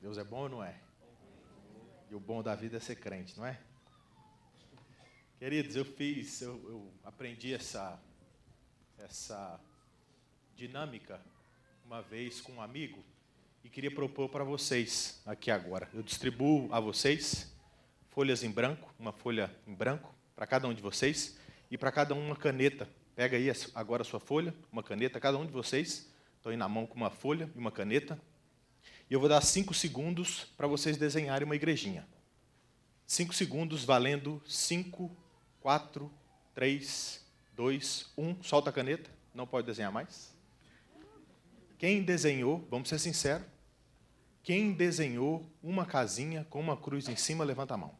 Deus é bom ou não é? E o bom da vida é ser crente, não é? Queridos, eu fiz, eu, eu aprendi essa, essa dinâmica uma vez com um amigo e queria propor para vocês aqui agora. Eu distribuo a vocês folhas em branco, uma folha em branco para cada um de vocês e para cada um uma caneta. Pega aí agora a sua folha, uma caneta, cada um de vocês. Estou aí na mão com uma folha e uma caneta. E eu vou dar cinco segundos para vocês desenharem uma igrejinha. Cinco segundos valendo cinco, quatro, três, dois, um. Solta a caneta. Não pode desenhar mais. Quem desenhou, vamos ser sinceros, quem desenhou uma casinha com uma cruz em cima, levanta a mão.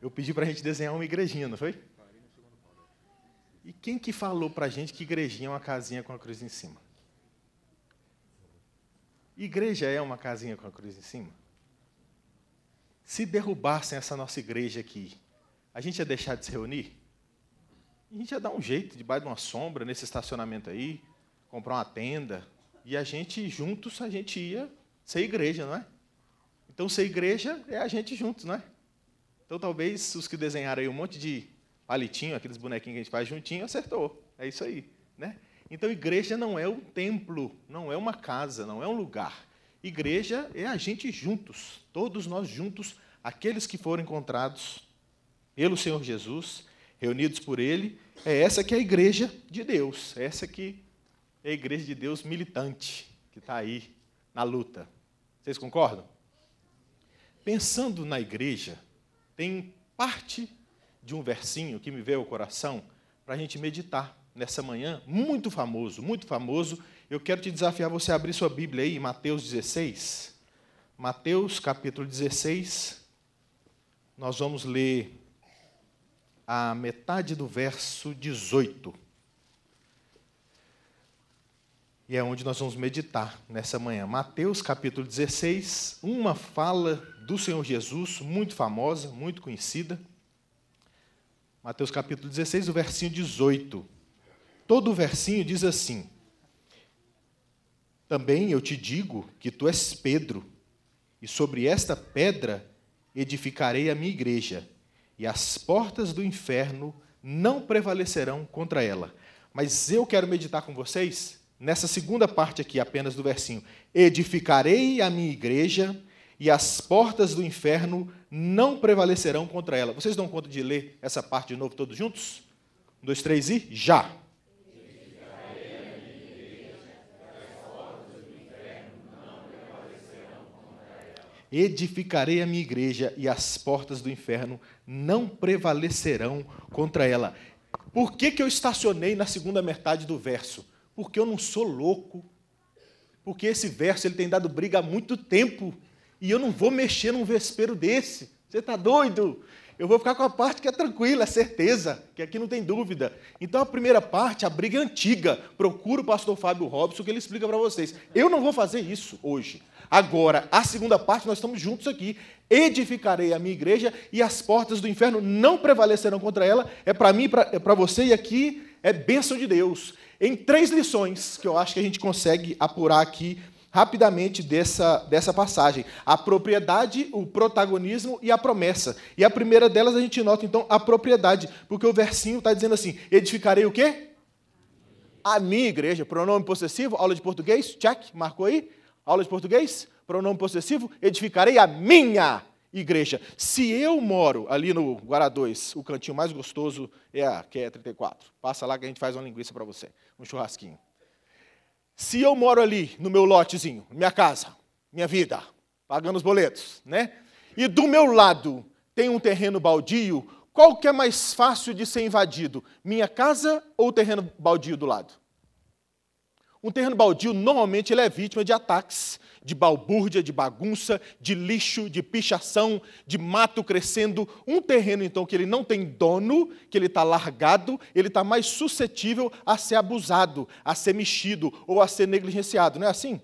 Eu pedi para a gente desenhar uma igrejinha, não foi? E quem que falou para a gente que igrejinha é uma casinha com a cruz em cima? Igreja é uma casinha com a cruz em cima? Se derrubassem essa nossa igreja aqui, a gente ia deixar de se reunir? A gente ia dar um jeito, debaixo de uma sombra, nesse estacionamento aí, comprar uma tenda, e a gente, juntos, a gente ia ser igreja, não é? Então, ser igreja é a gente juntos, não é? Então, talvez os que desenharam aí um monte de palitinho, aqueles bonequinhos que a gente faz juntinho, acertou. É isso aí, né? Então, igreja não é um templo, não é uma casa, não é um lugar. Igreja é a gente juntos, todos nós juntos, aqueles que foram encontrados pelo Senhor Jesus, reunidos por Ele, é essa que é a igreja de Deus, é essa que é a igreja de Deus militante, que está aí na luta. Vocês concordam? Pensando na igreja, tem parte de um versinho que me veio ao coração para a gente meditar nessa manhã, muito famoso, muito famoso. Eu quero te desafiar você a abrir sua Bíblia aí, Mateus 16. Mateus capítulo 16. Nós vamos ler a metade do verso 18. E é onde nós vamos meditar nessa manhã. Mateus capítulo 16, uma fala do Senhor Jesus, muito famosa, muito conhecida. Mateus capítulo 16, o versinho 18. Todo o versinho diz assim: Também eu te digo que tu és Pedro, e sobre esta pedra edificarei a minha igreja, e as portas do inferno não prevalecerão contra ela. Mas eu quero meditar com vocês nessa segunda parte aqui, apenas do versinho: Edificarei a minha igreja, e as portas do inferno não prevalecerão contra ela. Vocês dão conta de ler essa parte de novo todos juntos? Um, dois, três e já! Edificarei a minha igreja e as portas do inferno não prevalecerão contra ela. Por que, que eu estacionei na segunda metade do verso? Porque eu não sou louco. Porque esse verso ele tem dado briga há muito tempo. E eu não vou mexer num vespeiro desse. Você está doido? Eu vou ficar com a parte que é tranquila, é certeza, que aqui não tem dúvida. Então a primeira parte, a briga é antiga. Procura o pastor Fábio Robson que ele explica para vocês. Eu não vou fazer isso hoje. Agora, a segunda parte, nós estamos juntos aqui. Edificarei a minha igreja e as portas do inferno não prevalecerão contra ela. É para mim, é para você, e aqui é bênção de Deus. Em três lições que eu acho que a gente consegue apurar aqui rapidamente dessa, dessa passagem: a propriedade, o protagonismo e a promessa. E a primeira delas a gente nota, então, a propriedade, porque o versinho está dizendo assim: edificarei o quê? A minha igreja, pronome possessivo, aula de português, check, marcou aí? Aula de português? Pronome possessivo? Edificarei a minha igreja. Se eu moro ali no Guará 2, o cantinho mais gostoso é a que é 34. Passa lá que a gente faz uma linguiça para você, um churrasquinho. Se eu moro ali no meu lotezinho, minha casa, minha vida, pagando os boletos, né? E do meu lado tem um terreno baldio, qual que é mais fácil de ser invadido? Minha casa ou o terreno baldio do lado? Um terreno baldio, normalmente, ele é vítima de ataques, de balbúrdia, de bagunça, de lixo, de pichação, de mato crescendo. Um terreno, então, que ele não tem dono, que ele está largado, ele está mais suscetível a ser abusado, a ser mexido ou a ser negligenciado. Não é assim?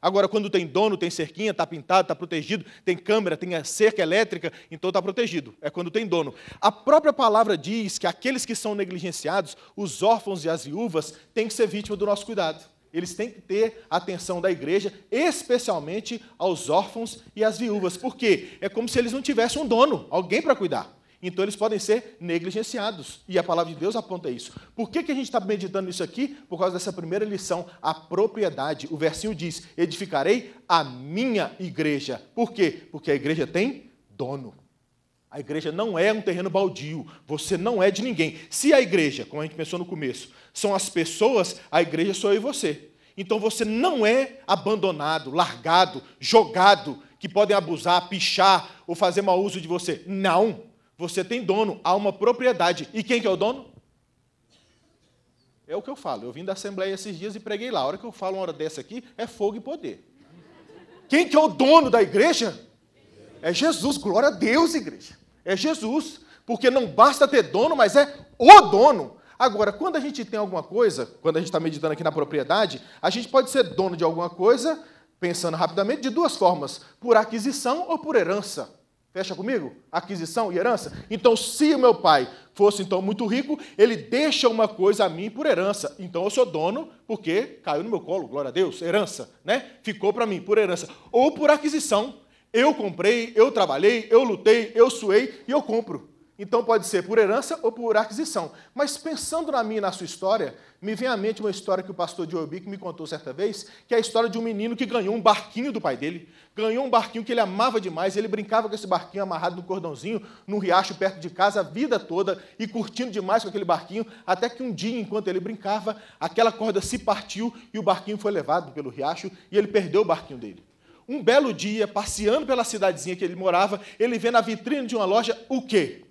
Agora, quando tem dono, tem cerquinha, está pintado, está protegido, tem câmera, tem cerca elétrica, então está protegido. É quando tem dono. A própria palavra diz que aqueles que são negligenciados, os órfãos e as viúvas, têm que ser vítima do nosso cuidado. Eles têm que ter atenção da igreja, especialmente aos órfãos e às viúvas. Por quê? É como se eles não tivessem um dono, alguém para cuidar. Então eles podem ser negligenciados. E a palavra de Deus aponta isso. Por que, que a gente está meditando isso aqui? Por causa dessa primeira lição, a propriedade. O versinho diz: edificarei a minha igreja. Por quê? Porque a igreja tem dono. A igreja não é um terreno baldio, você não é de ninguém. Se a igreja, como a gente pensou no começo, são as pessoas, a igreja sou eu e você. Então você não é abandonado, largado, jogado, que podem abusar, pichar ou fazer mau uso de você. Não. Você tem dono, há uma propriedade. E quem que é o dono? É o que eu falo. Eu vim da Assembleia esses dias e preguei lá. A hora que eu falo uma hora dessa aqui, é fogo e poder. Quem que é o dono da igreja? É Jesus. Glória a Deus, igreja. É Jesus. Porque não basta ter dono, mas é o dono. Agora, quando a gente tem alguma coisa, quando a gente está meditando aqui na propriedade, a gente pode ser dono de alguma coisa, pensando rapidamente, de duas formas: por aquisição ou por herança. Fecha comigo? Aquisição e herança? Então, se o meu pai fosse então muito rico, ele deixa uma coisa a mim por herança. Então eu sou dono porque caiu no meu colo, glória a Deus, herança, né? Ficou para mim por herança ou por aquisição. Eu comprei, eu trabalhei, eu lutei, eu suei e eu compro. Então pode ser por herança ou por aquisição. Mas pensando na minha e na sua história, me vem à mente uma história que o pastor Joe me contou certa vez, que é a história de um menino que ganhou um barquinho do pai dele. Ganhou um barquinho que ele amava demais, ele brincava com esse barquinho amarrado no cordãozinho, num riacho perto de casa a vida toda e curtindo demais com aquele barquinho, até que um dia, enquanto ele brincava, aquela corda se partiu e o barquinho foi levado pelo riacho e ele perdeu o barquinho dele. Um belo dia, passeando pela cidadezinha que ele morava, ele vê na vitrine de uma loja o quê?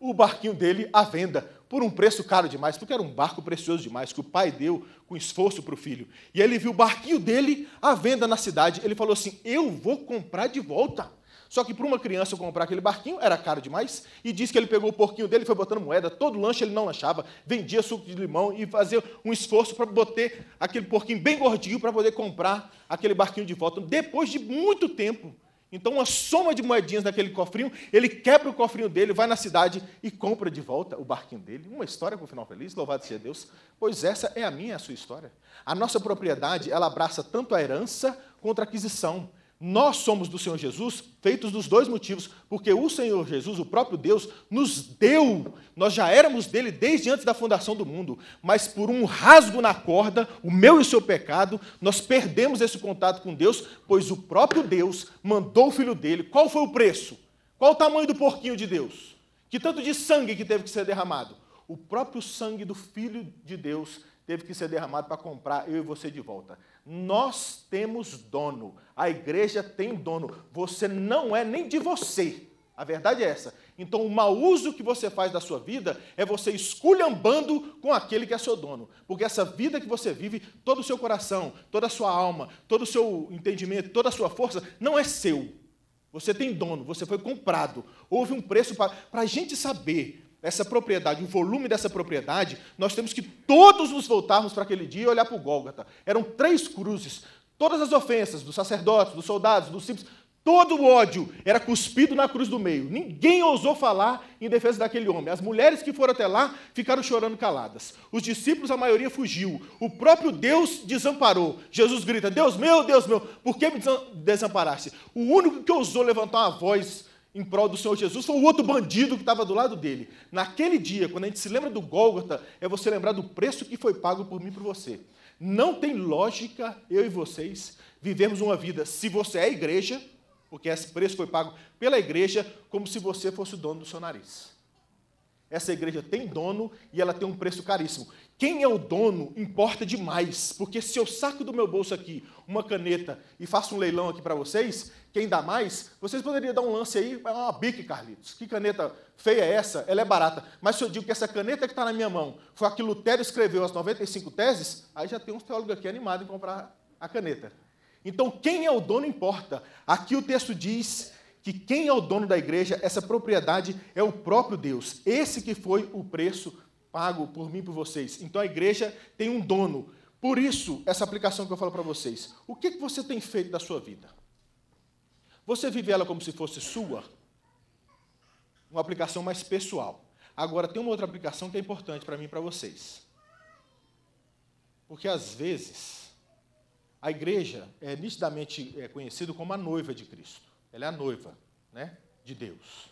O barquinho dele à venda por um preço caro demais, porque era um barco precioso demais, que o pai deu com esforço para o filho. E ele viu o barquinho dele à venda na cidade. Ele falou assim: Eu vou comprar de volta. Só que para uma criança comprar aquele barquinho era caro demais. E disse que ele pegou o porquinho dele foi botando moeda. Todo lanche ele não lanchava, vendia suco de limão e fazia um esforço para botar aquele porquinho bem gordinho para poder comprar aquele barquinho de volta. Depois de muito tempo, então, uma soma de moedinhas naquele cofrinho, ele quebra o cofrinho dele, vai na cidade e compra de volta o barquinho dele. Uma história com final feliz, louvado seja Deus. Pois essa é a minha e a sua história. A nossa propriedade, ela abraça tanto a herança quanto a aquisição. Nós somos do Senhor Jesus feitos dos dois motivos, porque o Senhor Jesus, o próprio Deus, nos deu, nós já éramos dele desde antes da fundação do mundo, mas por um rasgo na corda, o meu e o seu pecado, nós perdemos esse contato com Deus, pois o próprio Deus mandou o filho dele. Qual foi o preço? Qual o tamanho do porquinho de Deus? Que tanto de sangue que teve que ser derramado? O próprio sangue do filho de Deus teve que ser derramado para comprar eu e você de volta. Nós temos dono, a igreja tem dono, você não é nem de você. A verdade é essa. Então, o mau uso que você faz da sua vida é você esculhambando com aquele que é seu dono. Porque essa vida que você vive, todo o seu coração, toda a sua alma, todo o seu entendimento, toda a sua força, não é seu. Você tem dono, você foi comprado. Houve um preço para. A gente saber essa propriedade, o volume dessa propriedade, nós temos que todos nos voltarmos para aquele dia e olhar para o Gólgota. Eram três cruzes. Todas as ofensas dos sacerdotes, dos soldados, dos simples, todo o ódio era cuspido na cruz do meio. Ninguém ousou falar em defesa daquele homem. As mulheres que foram até lá ficaram chorando caladas. Os discípulos, a maioria fugiu. O próprio Deus desamparou. Jesus grita: Deus meu, Deus meu, por que me desamparaste? O único que ousou levantar uma voz em prol do Senhor Jesus foi o outro bandido que estava do lado dele. Naquele dia, quando a gente se lembra do Gólgota, é você lembrar do preço que foi pago por mim e por você. Não tem lógica eu e vocês vivemos uma vida, se você é igreja, porque esse preço foi pago pela igreja, como se você fosse o dono do seu nariz. Essa igreja tem dono e ela tem um preço caríssimo. Quem é o dono importa demais, porque se eu saco do meu bolso aqui uma caneta e faço um leilão aqui para vocês, quem dá mais, vocês poderiam dar um lance aí, é uma bique, Carlitos. Que caneta feia é essa? Ela é barata. Mas se eu digo que essa caneta que está na minha mão foi a que Lutero escreveu as 95 teses, aí já tem uns teólogos aqui animados em comprar a caneta. Então, quem é o dono importa. Aqui o texto diz que quem é o dono da igreja, essa propriedade é o próprio Deus. Esse que foi o preço pago por mim e por vocês. Então a igreja tem um dono. Por isso, essa aplicação que eu falo para vocês. O que, que você tem feito da sua vida? Você vive ela como se fosse sua? Uma aplicação mais pessoal. Agora, tem uma outra aplicação que é importante para mim e para vocês. Porque às vezes a igreja é nitidamente é conhecida como a noiva de Cristo. Ela é a noiva, né, de Deus.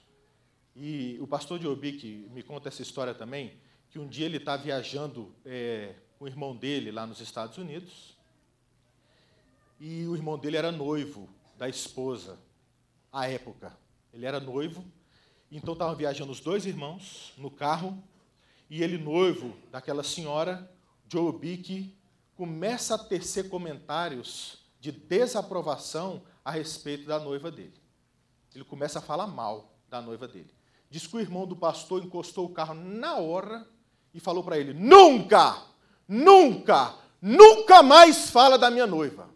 E o pastor Diobic me conta essa história também, que um dia ele está viajando é, com o irmão dele lá nos Estados Unidos, e o irmão dele era noivo da esposa à época. Ele era noivo, então estavam viajando os dois irmãos no carro, e ele, noivo daquela senhora, Joe Bick, começa a tecer comentários de desaprovação a respeito da noiva dele. Ele começa a falar mal da noiva dele. Diz que o irmão do pastor encostou o carro na hora e falou para ele: Nunca, nunca, nunca mais fala da minha noiva.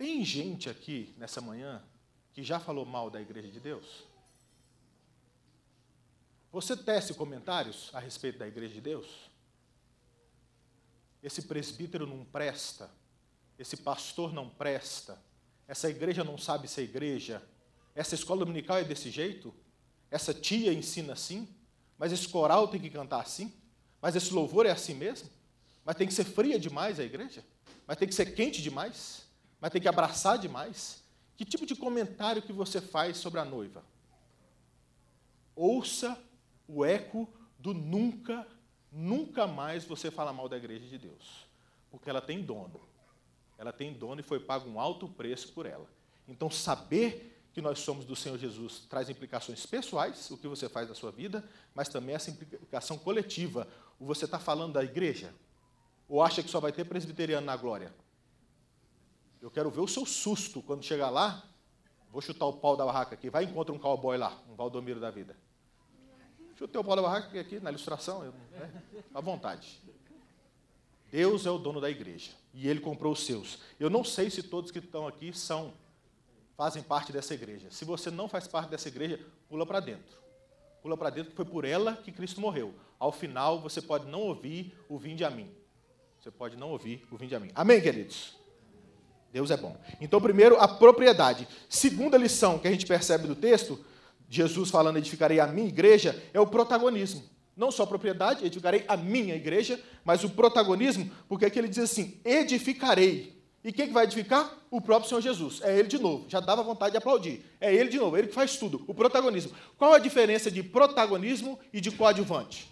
Tem gente aqui nessa manhã que já falou mal da igreja de Deus? Você tece comentários a respeito da igreja de Deus? Esse presbítero não presta, esse pastor não presta, essa igreja não sabe ser igreja, essa escola dominical é desse jeito, essa tia ensina assim, mas esse coral tem que cantar assim, mas esse louvor é assim mesmo, mas tem que ser fria demais a igreja, mas tem que ser quente demais, mas tem que abraçar demais. Que tipo de comentário que você faz sobre a noiva? Ouça o eco do nunca, nunca mais você fala mal da igreja de Deus. Porque ela tem dono. Ela tem dono e foi pago um alto preço por ela. Então, saber que nós somos do Senhor Jesus traz implicações pessoais, o que você faz na sua vida, mas também essa implicação coletiva. Você está falando da igreja? Ou acha que só vai ter presbiteriano na glória? Eu quero ver o seu susto quando chegar lá. Vou chutar o pau da barraca aqui. Vai encontrar um cowboy lá, um Valdomiro da vida. Chutei o pau da barraca aqui na ilustração, né? à vontade. Deus é o dono da igreja e ele comprou os seus. Eu não sei se todos que estão aqui são fazem parte dessa igreja. Se você não faz parte dessa igreja, pula para dentro. Pula para dentro, foi por ela que Cristo morreu. Ao final, você pode não ouvir o vinde a mim. Você pode não ouvir o vinde a mim. Amém, queridos? Deus é bom. Então, primeiro, a propriedade. Segunda lição que a gente percebe do texto, Jesus falando, edificarei a minha igreja, é o protagonismo. Não só a propriedade, edificarei a minha igreja, mas o protagonismo, porque aqui ele diz assim: edificarei. E quem que vai edificar? O próprio Senhor Jesus. É ele de novo. Já dava vontade de aplaudir. É ele de novo, ele que faz tudo. O protagonismo. Qual a diferença de protagonismo e de coadjuvante?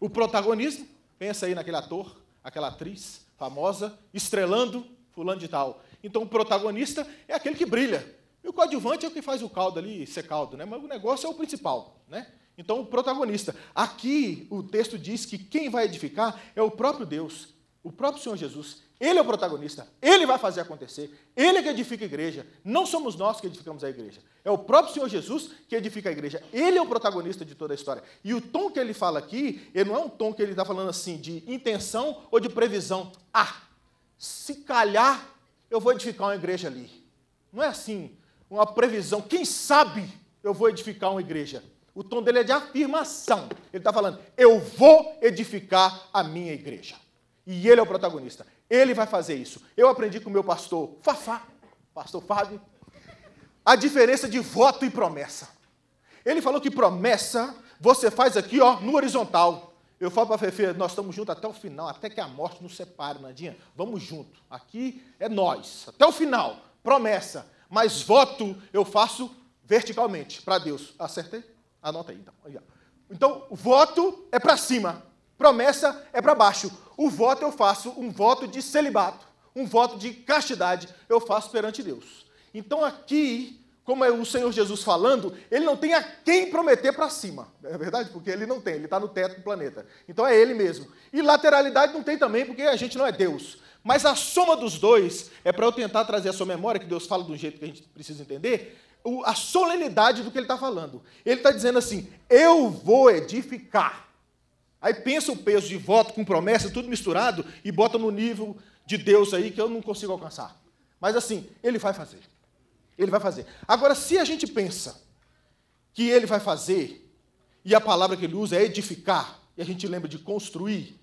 O protagonismo, pensa aí naquele ator, aquela atriz famosa, estrelando fulano de tal. Então o protagonista é aquele que brilha. E o coadjuvante é o que faz o caldo ali ser caldo, né? Mas o negócio é o principal, né? Então o protagonista. Aqui o texto diz que quem vai edificar é o próprio Deus, o próprio Senhor Jesus. Ele é o protagonista, ele vai fazer acontecer, ele é que edifica a igreja. Não somos nós que edificamos a igreja. É o próprio Senhor Jesus que edifica a igreja. Ele é o protagonista de toda a história. E o tom que ele fala aqui, ele não é um tom que ele está falando assim de intenção ou de previsão. Ah, se calhar eu vou edificar uma igreja ali. Não é assim, uma previsão. Quem sabe eu vou edificar uma igreja. O tom dele é de afirmação. Ele está falando, eu vou edificar a minha igreja. E ele é o protagonista. Ele vai fazer isso. Eu aprendi com o meu pastor Fafá, pastor Fábio, a diferença de voto e promessa. Ele falou que promessa você faz aqui, ó, no horizontal. Eu falo para a Fefe, nós estamos juntos até o final, até que a morte nos separe, Nadinha. Vamos junto. Aqui é nós, até o final. Promessa. Mas voto eu faço verticalmente para Deus. Acertei? Anota aí, então. Então, voto é para cima. Promessa é para baixo. O voto eu faço um voto de celibato, um voto de castidade, eu faço perante Deus. Então aqui, como é o Senhor Jesus falando, ele não tem a quem prometer para cima. É verdade? Porque ele não tem, ele está no teto do planeta. Então é ele mesmo. E lateralidade não tem também, porque a gente não é Deus. Mas a soma dos dois é para eu tentar trazer a sua memória, que Deus fala do jeito que a gente precisa entender, a solenidade do que ele está falando. Ele está dizendo assim: eu vou edificar Aí pensa o peso de voto com promessa, tudo misturado, e bota no nível de Deus aí que eu não consigo alcançar. Mas assim, ele vai fazer. Ele vai fazer. Agora, se a gente pensa que ele vai fazer, e a palavra que ele usa é edificar, e a gente lembra de construir.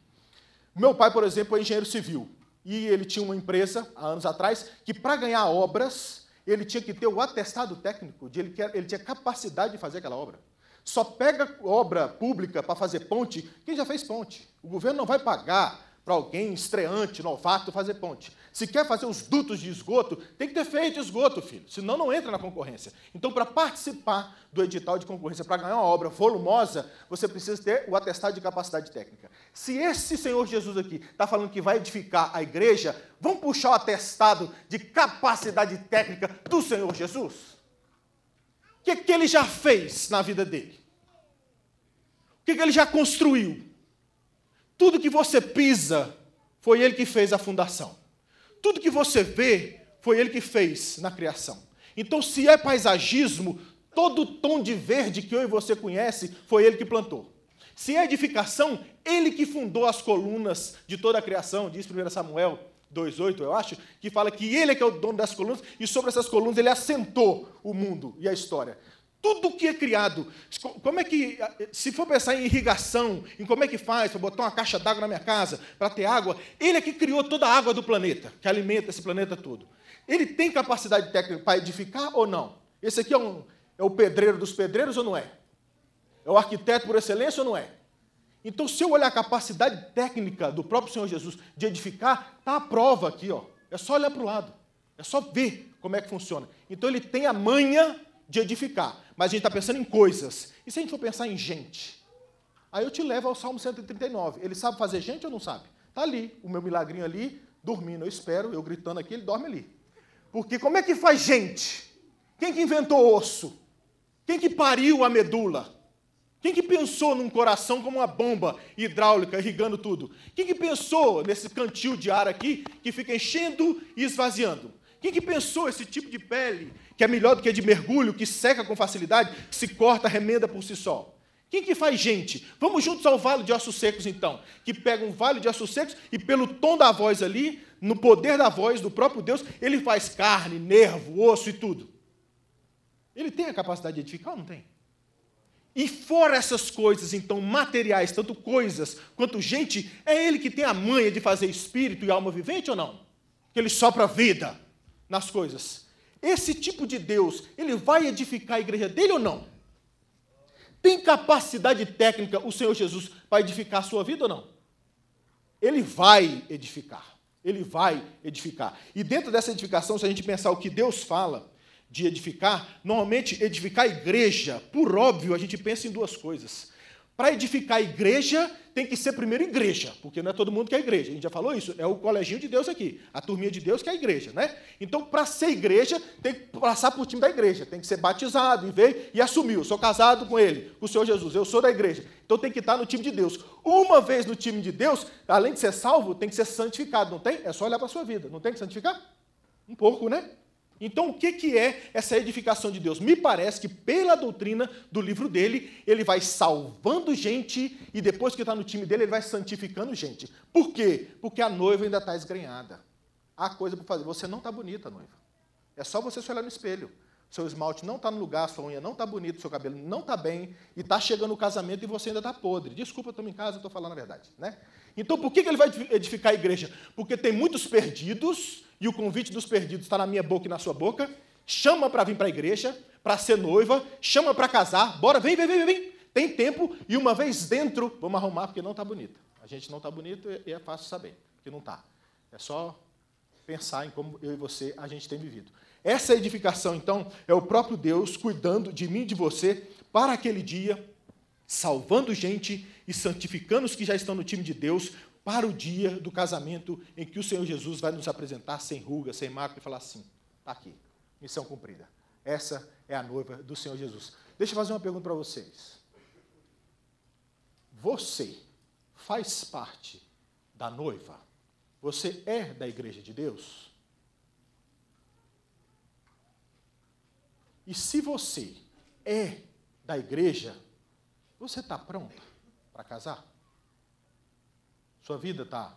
Meu pai, por exemplo, é engenheiro civil. E ele tinha uma empresa, há anos atrás, que para ganhar obras, ele tinha que ter o atestado técnico de ele, ele tinha capacidade de fazer aquela obra. Só pega obra pública para fazer ponte quem já fez ponte. O governo não vai pagar para alguém estreante, novato, fazer ponte. Se quer fazer os dutos de esgoto, tem que ter feito esgoto, filho, senão não entra na concorrência. Então, para participar do edital de concorrência, para ganhar uma obra volumosa, você precisa ter o atestado de capacidade técnica. Se esse Senhor Jesus aqui está falando que vai edificar a igreja, vamos puxar o atestado de capacidade técnica do Senhor Jesus? Que, que ele já fez na vida dele? O que, que ele já construiu? Tudo que você pisa, foi ele que fez a fundação. Tudo que você vê, foi ele que fez na criação. Então, se é paisagismo, todo o tom de verde que eu e você conhece, foi ele que plantou. Se é edificação, ele que fundou as colunas de toda a criação, diz 1 Samuel 2,8, eu acho, que fala que ele é que é o dono das colunas, e sobre essas colunas ele assentou o mundo e a história. Tudo que é criado, como é que, se for pensar em irrigação, em como é que faz para botar uma caixa d'água na minha casa, para ter água, ele é que criou toda a água do planeta, que alimenta esse planeta todo. Ele tem capacidade técnica para edificar ou não? Esse aqui é, um, é o pedreiro dos pedreiros ou não é? É o arquiteto por excelência ou não é? Então, se eu olhar a capacidade técnica do próprio Senhor Jesus de edificar, está a prova aqui, ó. É só olhar para o lado. É só ver como é que funciona. Então, ele tem a manha de edificar. Mas a gente está pensando em coisas. E se a gente for pensar em gente? Aí eu te levo ao Salmo 139. Ele sabe fazer gente ou não sabe? Está ali, o meu milagrinho ali, dormindo. Eu espero, eu gritando aqui, ele dorme ali. Porque como é que faz gente? Quem que inventou osso? Quem que pariu a medula? Quem que pensou num coração como uma bomba hidráulica irrigando tudo? Quem que pensou nesse cantil de ar aqui que fica enchendo e esvaziando? Quem que pensou esse tipo de pele que é melhor do que a de mergulho, que seca com facilidade, se corta, remenda por si só? Quem que faz gente? Vamos juntos ao vale de ossos secos, então. Que pega um vale de ossos secos e, pelo tom da voz ali, no poder da voz do próprio Deus, ele faz carne, nervo, osso e tudo. Ele tem a capacidade de edificar ou não tem? E fora essas coisas, então, materiais, tanto coisas quanto gente, é ele que tem a manha de fazer espírito e alma vivente ou não? Que ele sopra vida nas coisas. Esse tipo de Deus, ele vai edificar a igreja dele ou não? Tem capacidade técnica o Senhor Jesus para edificar a sua vida ou não? Ele vai edificar. Ele vai edificar. E dentro dessa edificação, se a gente pensar o que Deus fala de edificar, normalmente edificar a igreja, por óbvio, a gente pensa em duas coisas. Para edificar a igreja, tem que ser primeiro igreja, porque não é todo mundo que é igreja. A gente já falou isso, é o coleginho de Deus aqui, a turminha de Deus que é a igreja, né? Então, para ser igreja, tem que passar por time da igreja, tem que ser batizado e ver e assumir. Eu sou casado com ele, com o Senhor Jesus, eu sou da igreja. Então tem que estar no time de Deus. Uma vez no time de Deus, além de ser salvo, tem que ser santificado, não tem? É só olhar para a sua vida, não tem que santificar? Um pouco, né? Então, o que é essa edificação de Deus? Me parece que, pela doutrina do livro dele, ele vai salvando gente e depois que está no time dele, ele vai santificando gente. Por quê? Porque a noiva ainda está esgrenhada. Há coisa para fazer. Você não está bonita, noiva. É só você se olhar no espelho. Seu esmalte não está no lugar, sua unha não está bonita, seu cabelo não está bem, e está chegando o casamento e você ainda está podre. Desculpa, estamos em casa, estou falando a verdade. Né? Então, por que ele vai edificar a igreja? Porque tem muitos perdidos e o convite dos perdidos está na minha boca e na sua boca, chama para vir para a igreja, para ser noiva, chama para casar, bora, vem, vem, vem, vem. Tem tempo e uma vez dentro, vamos arrumar porque não está bonita. A gente não está bonito e é fácil saber que não está. É só pensar em como eu e você a gente tem vivido. Essa edificação, então, é o próprio Deus cuidando de mim e de você para aquele dia, salvando gente e santificando os que já estão no time de Deus, para o dia do casamento em que o Senhor Jesus vai nos apresentar sem ruga, sem mácula e falar assim: está aqui, missão cumprida. Essa é a noiva do Senhor Jesus. Deixa eu fazer uma pergunta para vocês. Você faz parte da noiva? Você é da igreja de Deus? E se você é da igreja, você está pronta para casar? Sua vida está.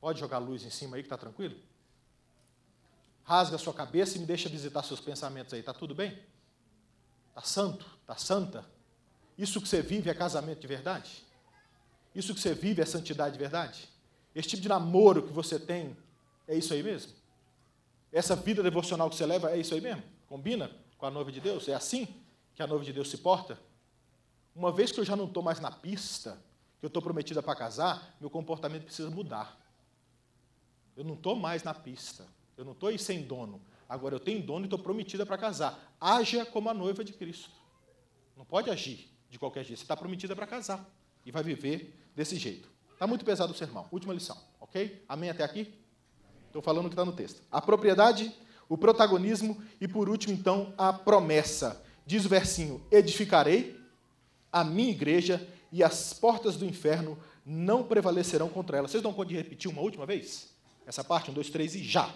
Pode jogar luz em cima aí que está tranquilo? Rasga sua cabeça e me deixa visitar seus pensamentos aí. Está tudo bem? Está santo? Está santa? Isso que você vive é casamento de verdade? Isso que você vive é santidade de verdade? Esse tipo de namoro que você tem é isso aí mesmo? Essa vida devocional que você leva é isso aí mesmo? Combina com a noiva de Deus? É assim que a noiva de Deus se porta? Uma vez que eu já não estou mais na pista, que eu estou prometida para casar, meu comportamento precisa mudar. Eu não estou mais na pista. Eu não estou aí sem dono. Agora eu tenho dono e estou prometida para casar. Haja como a noiva de Cristo. Não pode agir de qualquer jeito. Você está prometida para casar. E vai viver desse jeito. Está muito pesado o sermão. Última lição. Ok? Amém até aqui? Estou falando o que está no texto. A propriedade, o protagonismo e, por último, então, a promessa. Diz o versinho: Edificarei a minha igreja e as portas do inferno não prevalecerão contra ela. Vocês dão conta de repetir uma última vez? Essa parte, um, dois, três e já.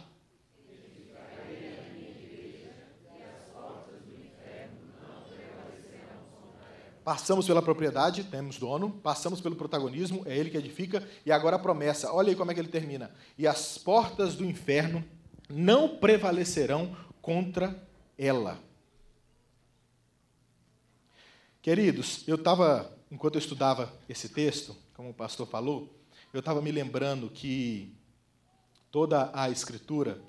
Passamos pela propriedade, temos dono, passamos pelo protagonismo, é ele que edifica, e agora a promessa. Olha aí como é que ele termina. E as portas do inferno não prevalecerão contra ela. Queridos, eu estava, enquanto eu estudava esse texto, como o pastor falou, eu estava me lembrando que toda a escritura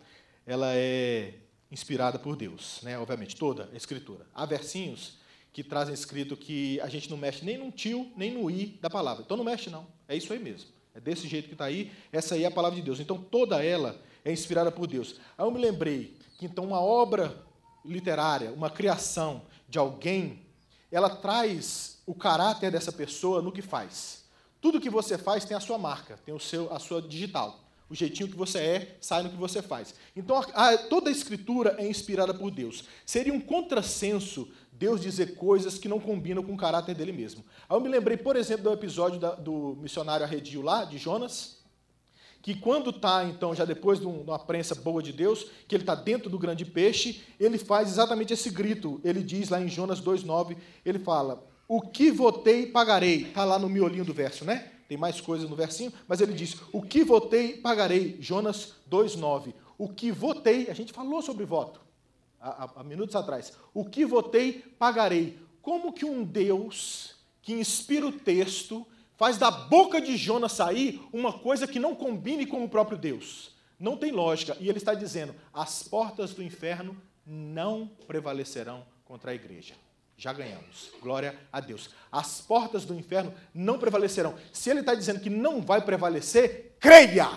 ela é inspirada por Deus, né? Obviamente, toda a escritura. Há versinhos que trazem escrito que a gente não mexe nem no tio, nem no i da palavra. Então não mexe, não. É isso aí mesmo. É desse jeito que está aí. Essa aí é a palavra de Deus. Então toda ela é inspirada por Deus. Aí eu me lembrei que então uma obra literária, uma criação de alguém, ela traz o caráter dessa pessoa no que faz. Tudo que você faz tem a sua marca, tem o seu, a sua digital. O jeitinho que você é sai no que você faz. Então, a, toda a escritura é inspirada por Deus. Seria um contrassenso Deus dizer coisas que não combinam com o caráter dele mesmo. Aí eu me lembrei, por exemplo, do episódio da, do missionário arredio lá, de Jonas, que quando está, então, já depois de uma prensa boa de Deus, que ele está dentro do grande peixe, ele faz exatamente esse grito. Ele diz lá em Jonas 2,9, ele fala, o que votei, pagarei. Está lá no miolinho do verso, né? Tem mais coisas no versinho, mas ele diz, o que votei, pagarei. Jonas 2,9. O que votei, a gente falou sobre voto há, há minutos atrás. O que votei, pagarei. Como que um Deus que inspira o texto faz da boca de Jonas sair uma coisa que não combine com o próprio Deus? Não tem lógica. E ele está dizendo: as portas do inferno não prevalecerão contra a igreja. Já ganhamos. Glória a Deus. As portas do inferno não prevalecerão. Se ele está dizendo que não vai prevalecer, creia!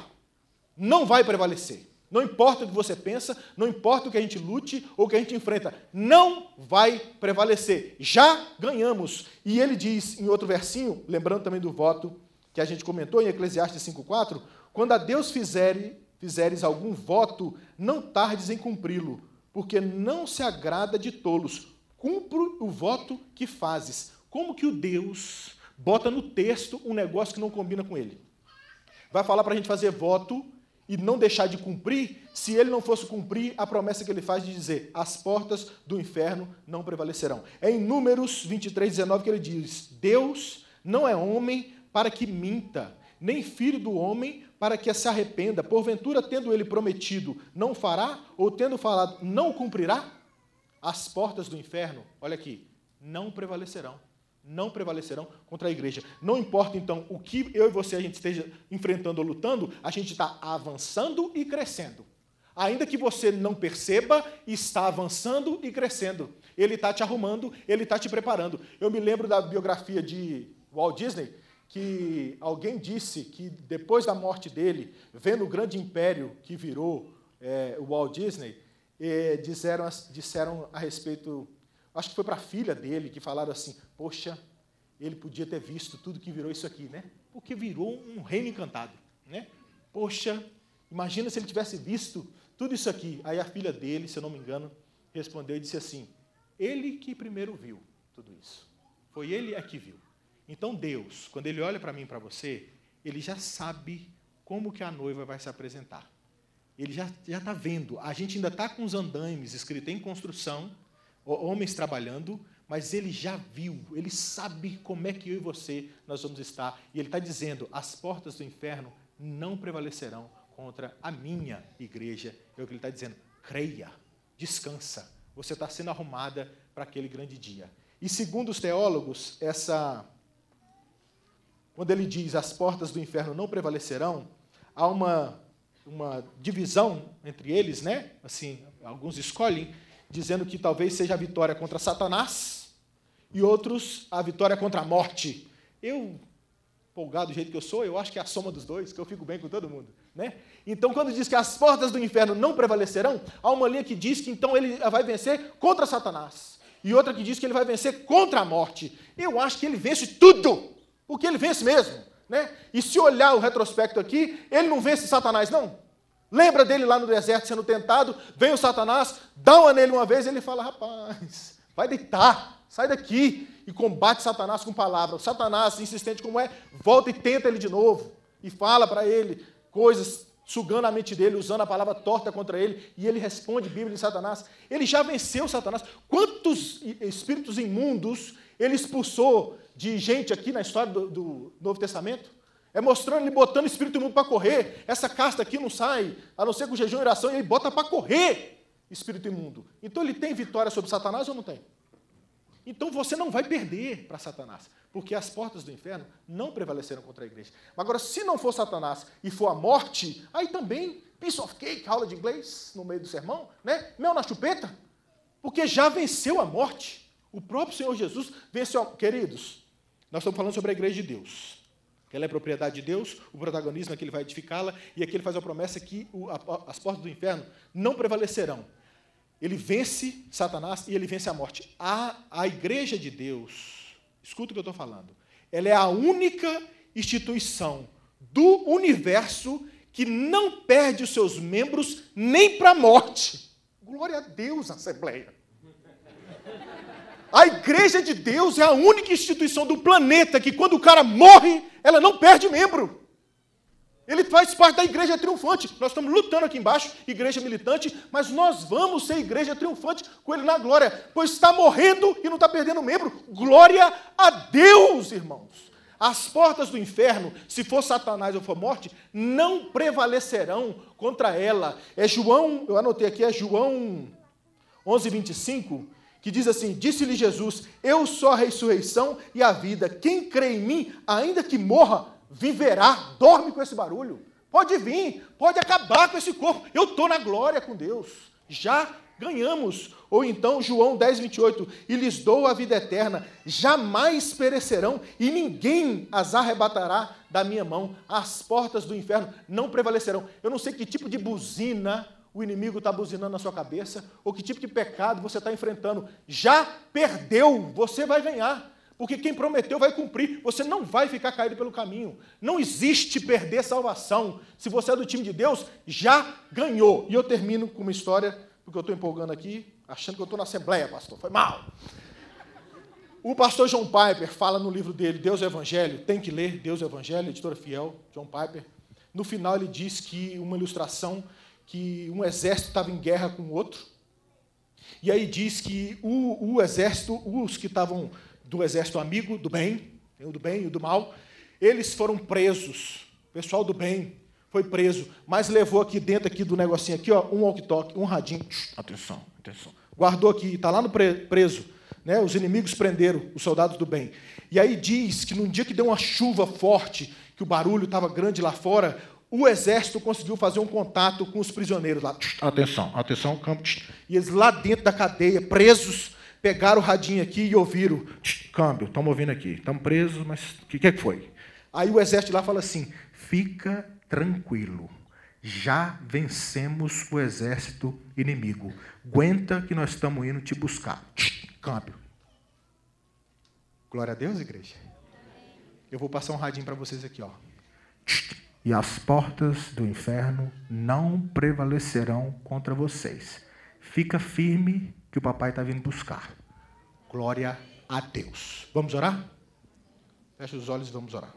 Não vai prevalecer. Não importa o que você pensa, não importa o que a gente lute ou o que a gente enfrenta, não vai prevalecer. Já ganhamos. E ele diz em outro versinho, lembrando também do voto que a gente comentou em Eclesiastes 5,4, quando a Deus fizere, fizeres algum voto, não tardes em cumpri-lo, porque não se agrada de tolos. Cumpro o voto que fazes. Como que o Deus bota no texto um negócio que não combina com ele? Vai falar para a gente fazer voto e não deixar de cumprir, se ele não fosse cumprir a promessa que ele faz de dizer: as portas do inferno não prevalecerão. É em Números 23, 19 que ele diz: Deus não é homem para que minta, nem filho do homem para que se arrependa. Porventura, tendo ele prometido, não fará, ou tendo falado, não cumprirá? As portas do inferno, olha aqui, não prevalecerão não prevalecerão contra a igreja. Não importa, então, o que eu e você a gente esteja enfrentando ou lutando, a gente está avançando e crescendo. Ainda que você não perceba, está avançando e crescendo. Ele está te arrumando, ele está te preparando. Eu me lembro da biografia de Walt Disney, que alguém disse que depois da morte dele, vendo o grande império que virou é, o Walt Disney, é, disseram, disseram a respeito acho que foi para a filha dele que falaram assim: Poxa, ele podia ter visto tudo que virou isso aqui, né? Porque virou um reino encantado, né? Poxa, imagina se ele tivesse visto tudo isso aqui. Aí a filha dele, se eu não me engano, respondeu e disse assim: Ele que primeiro viu tudo isso. Foi ele é que viu. Então Deus, quando ele olha para mim e para você, ele já sabe como que a noiva vai se apresentar. Ele já está vendo. A gente ainda está com os andaimes escritos em construção, homens trabalhando, mas ele já viu, ele sabe como é que eu e você nós vamos estar. E ele está dizendo: as portas do inferno não prevalecerão contra a minha igreja. É o que ele está dizendo. Creia, descansa. Você está sendo arrumada para aquele grande dia. E segundo os teólogos, essa quando ele diz as portas do inferno não prevalecerão, há uma, uma divisão entre eles, né? Assim, alguns escolhem dizendo que talvez seja a vitória contra Satanás e outros a vitória contra a morte. Eu, empolgado do jeito que eu sou, eu acho que é a soma dos dois, que eu fico bem com todo mundo. Né? Então, quando diz que as portas do inferno não prevalecerão, há uma linha que diz que então ele vai vencer contra Satanás. E outra que diz que ele vai vencer contra a morte. Eu acho que ele vence tudo, porque ele vence mesmo. Né? E se olhar o retrospecto aqui, ele não vence Satanás, não. Lembra dele lá no deserto sendo tentado? Vem o Satanás, dá uma nele uma vez, e ele fala: rapaz, vai deitar, sai daqui. E combate Satanás com palavras. Satanás, insistente como é, volta e tenta ele de novo. E fala para ele coisas sugando a mente dele, usando a palavra torta contra ele, e ele responde Bíblia em Satanás. Ele já venceu Satanás. Quantos espíritos imundos ele expulsou de gente aqui na história do, do Novo Testamento? É mostrando ele botando espírito imundo para correr. Essa casta aqui não sai, a não ser com jejum e oração, ele bota para correr espírito imundo. Então ele tem vitória sobre Satanás ou não tem? Então você não vai perder para Satanás, porque as portas do inferno não prevaleceram contra a igreja. Agora, se não for Satanás e for a morte, aí também, piece of cake, aula de inglês no meio do sermão, né? Mel na chupeta, porque já venceu a morte. O próprio Senhor Jesus venceu. Queridos, nós estamos falando sobre a igreja de Deus. Ela é propriedade de Deus, o protagonismo é que ele vai edificá-la, e aqui ele faz a promessa que o, a, as portas do inferno não prevalecerão. Ele vence Satanás e ele vence a morte. A, a igreja de Deus, escuta o que eu estou falando, ela é a única instituição do universo que não perde os seus membros nem para a morte. Glória a Deus, Assembleia. A igreja de Deus é a única instituição do planeta que, quando o cara morre, ela não perde membro. Ele faz parte da igreja triunfante. Nós estamos lutando aqui embaixo, igreja militante, mas nós vamos ser igreja triunfante com ele na glória, pois está morrendo e não está perdendo membro. Glória a Deus, irmãos. As portas do inferno, se for Satanás ou for morte, não prevalecerão contra ela. É João, eu anotei aqui, é João 11, 25 que diz assim: Disse-lhe Jesus: Eu sou a ressurreição e a vida. Quem crê em mim, ainda que morra, viverá. Dorme com esse barulho. Pode vir, pode acabar com esse corpo. Eu estou na glória com Deus. Já ganhamos. Ou então, João 10, 28, e lhes dou a vida eterna, jamais perecerão, e ninguém as arrebatará da minha mão. As portas do inferno não prevalecerão. Eu não sei que tipo de buzina o inimigo está buzinando na sua cabeça, ou que tipo de pecado você está enfrentando. Já perdeu, você vai ganhar. Porque quem prometeu vai cumprir. Você não vai ficar caído pelo caminho. Não existe perder salvação. Se você é do time de Deus, já ganhou. E eu termino com uma história, porque eu estou empolgando aqui, achando que eu estou na Assembleia, pastor. Foi mal. O pastor John Piper fala no livro dele, Deus é Evangelho, tem que ler Deus é Evangelho, editora fiel, John Piper. No final ele diz que uma ilustração que um exército estava em guerra com o outro. E aí diz que o, o exército, os que estavam do exército amigo, do bem, o do bem e o do mal, eles foram presos. O pessoal do bem foi preso, mas levou aqui dentro aqui do negocinho aqui, ó, um walkie-talkie, um radinho. Atenção, atenção. Guardou aqui, está lá no preso. Né? Os inimigos prenderam os soldados do bem. E aí diz que num dia que deu uma chuva forte, que o barulho estava grande lá fora, o exército conseguiu fazer um contato com os prisioneiros lá. Atenção, atenção, campo. E eles lá dentro da cadeia, presos, pegaram o radinho aqui e ouviram: câmbio, estamos ouvindo aqui, estamos presos, mas o que, que, é que foi? Aí o exército lá fala assim: fica tranquilo, já vencemos o exército inimigo. Aguenta que nós estamos indo te buscar. Câmbio. Glória a Deus, igreja. Eu vou passar um radinho para vocês aqui, ó e as portas do inferno não prevalecerão contra vocês. Fica firme que o papai está vindo buscar. Glória a Deus. Vamos orar? Feche os olhos e vamos orar.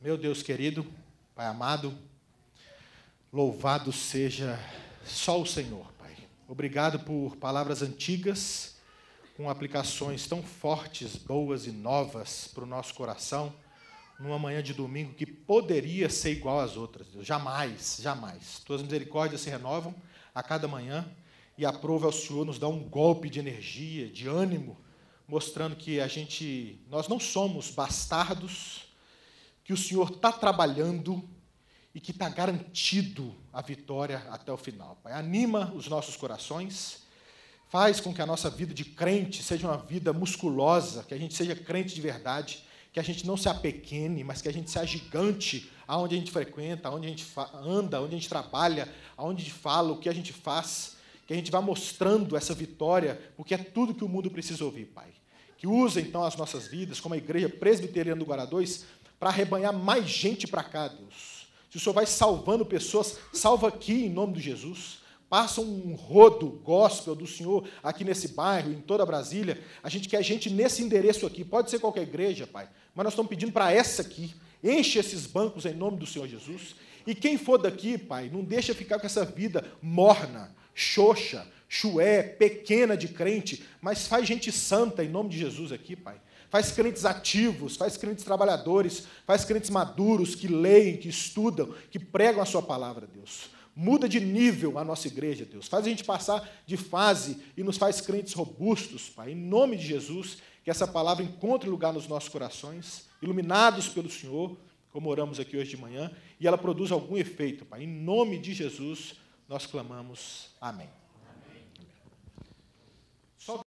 Meu Deus querido, Pai amado, louvado seja só o Senhor, Pai. Obrigado por palavras antigas, com aplicações tão fortes, boas e novas para o nosso coração numa manhã de domingo que poderia ser igual às outras, Deus. Jamais, jamais. Tuas misericórdias se renovam a cada manhã e aprova ao Senhor nos dá um golpe de energia, de ânimo, mostrando que a gente, nós não somos bastardos, que o Senhor está trabalhando e que está garantido a vitória até o final. Pai, anima os nossos corações, Faz com que a nossa vida de crente seja uma vida musculosa, que a gente seja crente de verdade, que a gente não se apequene, mas que a gente seja gigante aonde a gente frequenta, aonde a gente anda, aonde a gente trabalha, aonde a gente fala, o que a gente faz, que a gente vá mostrando essa vitória, porque é tudo que o mundo precisa ouvir, Pai. Que use então as nossas vidas, como a igreja presbiteriana do Guará 2, para arrebanhar mais gente para cá, Deus. Se o Senhor vai salvando pessoas, salva aqui em nome de Jesus. Passa um rodo gospel do Senhor aqui nesse bairro, em toda Brasília. A gente quer gente nesse endereço aqui. Pode ser qualquer igreja, Pai, mas nós estamos pedindo para essa aqui. Enche esses bancos em nome do Senhor Jesus. E quem for daqui, Pai, não deixa ficar com essa vida morna, xoxa, chué, pequena de crente, mas faz gente santa em nome de Jesus aqui, Pai. Faz crentes ativos, faz crentes trabalhadores, faz crentes maduros que leem, que estudam, que pregam a Sua palavra, Deus. Muda de nível a nossa igreja, Deus. Faz a gente passar de fase e nos faz crentes robustos, Pai. Em nome de Jesus, que essa palavra encontre lugar nos nossos corações, iluminados pelo Senhor, como oramos aqui hoje de manhã, e ela produza algum efeito, Pai. Em nome de Jesus, nós clamamos. Amém.